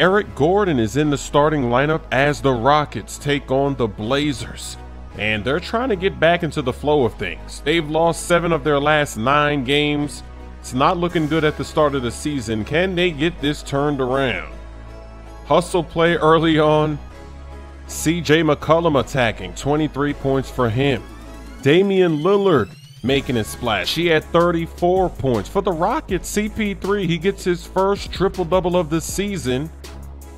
Eric Gordon is in the starting lineup as the Rockets take on the Blazers. And they're trying to get back into the flow of things. They've lost seven of their last nine games. It's not looking good at the start of the season. Can they get this turned around? Hustle play early on. CJ McCollum attacking, 23 points for him. Damian Lillard making a splash. He had 34 points. For the Rockets, CP3, he gets his first triple double of the season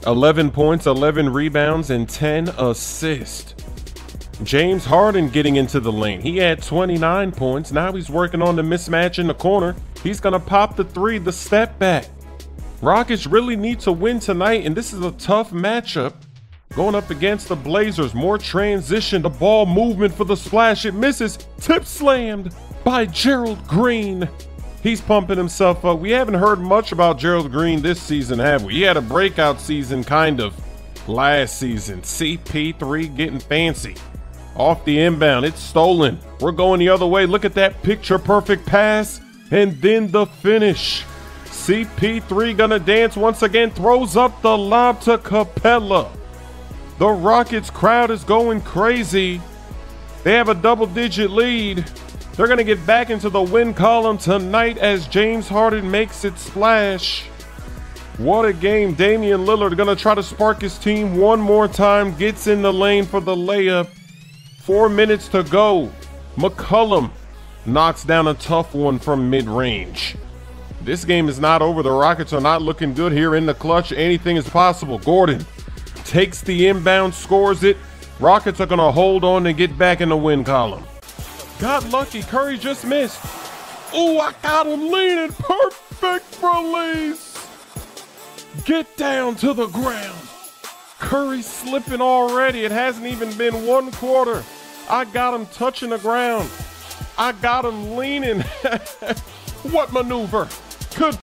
11 points, 11 rebounds, and 10 assists. James Harden getting into the lane. He had 29 points. Now he's working on the mismatch in the corner. He's going to pop the three, the step back. Rockets really need to win tonight, and this is a tough matchup. Going up against the Blazers, more transition, the ball movement for the splash. It misses. Tip slammed by Gerald Green. He's pumping himself up. We haven't heard much about Gerald Green this season, have we? He had a breakout season, kind of, last season. CP3 getting fancy. Off the inbound, it's stolen. We're going the other way. Look at that picture perfect pass. And then the finish. CP3 gonna dance once again, throws up the lob to Capela. The Rockets crowd is going crazy. They have a double digit lead. They're going to get back into the win column tonight as James Harden makes it splash. What a game. Damian Lillard going to try to spark his team one more time. Gets in the lane for the layup. Four minutes to go. McCollum knocks down a tough one from mid range. This game is not over. The Rockets are not looking good here in the clutch. Anything is possible. Gordon takes the inbound, scores it. Rockets are going to hold on and get back in the win column. Got lucky. Curry just missed. Oh, I got him leaning. Perfect release. Get down to the ground. Curry slipping already. It hasn't even been one quarter. I got him touching the ground. I got him leaning. what maneuver?